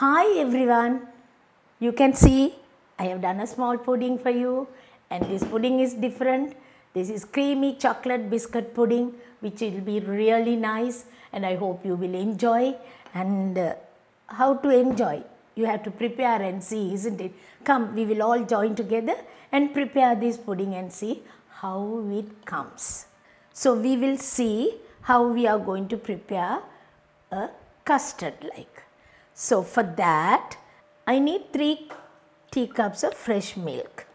Hi everyone. You can see I have done a small pudding for you and this pudding is different. This is creamy chocolate biscuit pudding which will be really nice and I hope you will enjoy. And uh, how to enjoy? You have to prepare and see isn't it? Come we will all join together and prepare this pudding and see how it comes. So we will see how we are going to prepare a custard like so for that i need 3 teacups of fresh milk.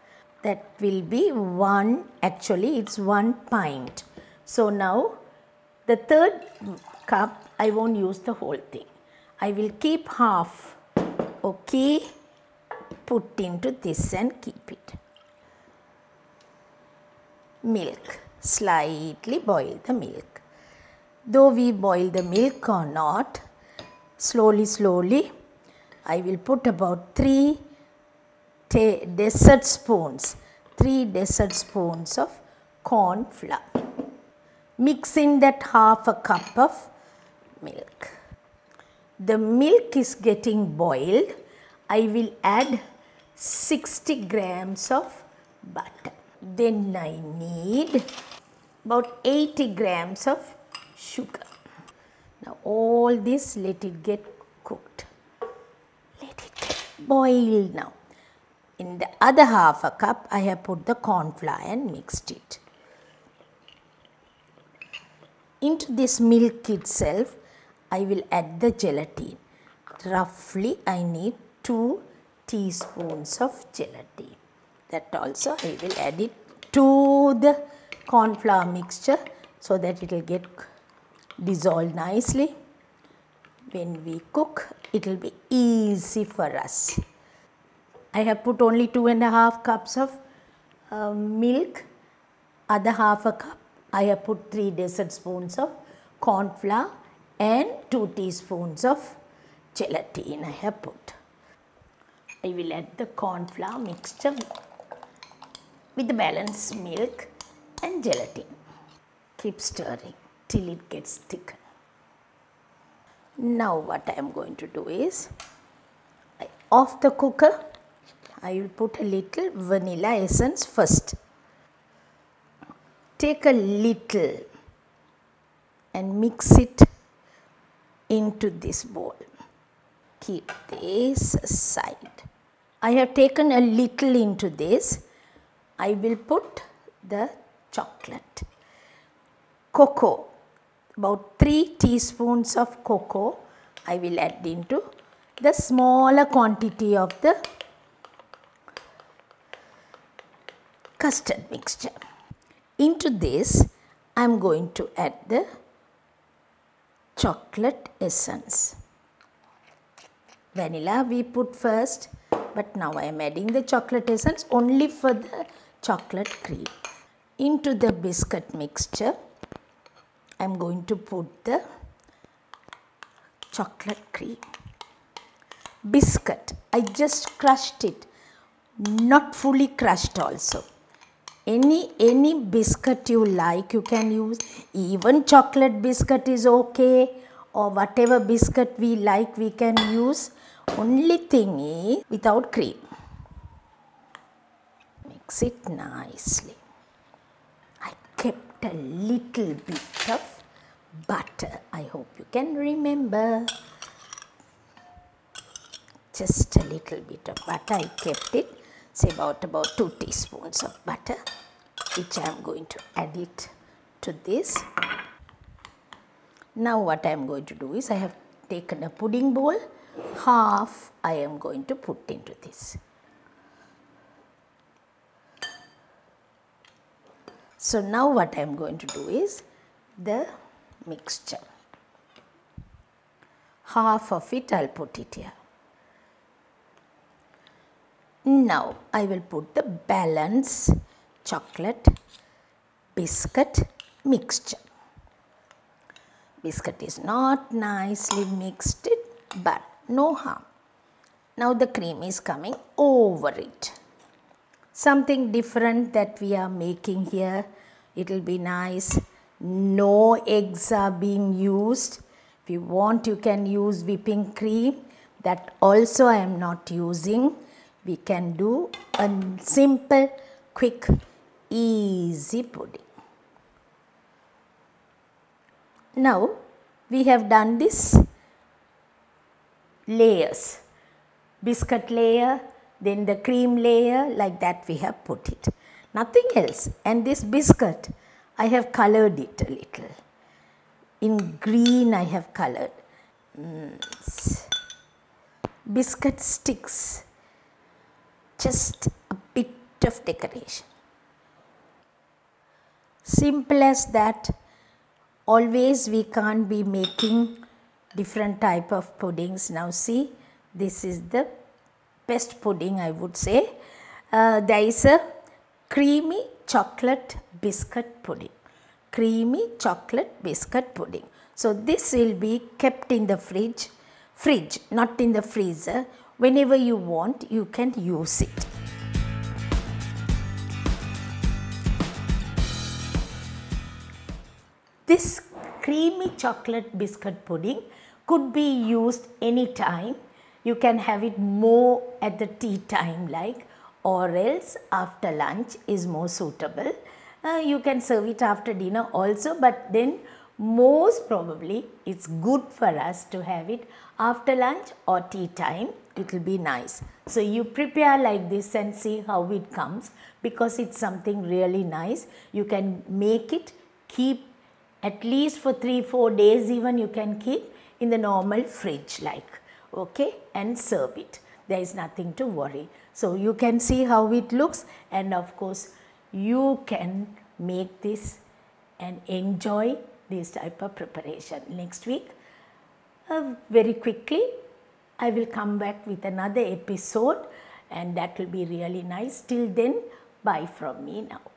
That will be one actually it's one pint. So now the third cup i won't use the whole thing. I will keep half okay put into this and keep it. Milk slightly boil the milk. Though we boil the milk or not slowly slowly i will put about 3 dessert spoons 3 dessert spoons of corn flour mix in that half a cup of milk the milk is getting boiled, I will add 60 grams of butter. Then I need about 80 grams of sugar. Now all this let it get cooked. Let it get boiled now. In the other half a cup I have put the corn flour and mixed it. Into this milk itself I will add the gelatin. Roughly I need 2 teaspoons of gelatin. That also I will add it to the corn flour mixture so that it will get dissolved nicely. When we cook it will be easy for us. I have put only two and a half cups of uh, milk. Other half a cup I have put 3 dessert spoons of corn flour and 2 teaspoons of gelatin I have put. I will add the corn flour mixture with the balanced milk and gelatin. Keep stirring till it gets thicker. Now what I am going to do is, off the cooker, I will put a little vanilla essence first. Take a little and mix it into this bowl. Keep this aside. I have taken a little into this. I will put the chocolate. Cocoa, about 3 teaspoons of cocoa I will add into the smaller quantity of the custard mixture. Into this I am going to add the chocolate essence. Vanilla we put first but now I am adding the chocolate essence only for the chocolate cream. Into the biscuit mixture I am going to put the chocolate cream. Biscuit. I just crushed it. Not fully crushed also. Any any biscuit you like you can use. Even chocolate biscuit is okay or whatever biscuit we like we can use. Only thing is without cream. Mix it nicely kept a little bit of butter. I hope you can remember. Just a little bit of butter. I kept it. Say about about 2 teaspoons of butter which I am going to add it to this. Now what I am going to do is I have taken a pudding bowl. Half I am going to put into this. So now what I am going to do is the mixture. Half of it I will put it here. Now I will put the balance chocolate biscuit mixture. Biscuit is not nicely mixed but no harm. Now the cream is coming over it. Something different that we are making here. It will be nice. No eggs are being used. If you want you can use whipping cream that also I am not using. We can do a simple, quick, easy pudding. Now we have done this layers, biscuit layer, then the cream layer like that we have put it. Nothing else and this biscuit I have colored it a little. In green I have colored. Mm. Biscuit sticks, just a bit of decoration. Simple as that always we can't be making different type of puddings. Now see, this is the best pudding I would say. Uh, there is a creamy chocolate biscuit pudding. Creamy chocolate biscuit pudding. So this will be kept in the fridge, fridge not in the freezer. Whenever you want you can use it. This creamy chocolate biscuit pudding could be used anytime. You can have it more at the tea time like or else after lunch is more suitable. Uh, you can serve it after dinner also but then most probably it's good for us to have it after lunch or tea time it will be nice. So you prepare like this and see how it comes because it's something really nice. You can make it keep at least for 3-4 days even you can keep in the normal fridge like okay and serve it. There is nothing to worry. So you can see how it looks and of course you can make this and enjoy this type of preparation. Next week uh, very quickly I will come back with another episode and that will be really nice. Till then bye from me now.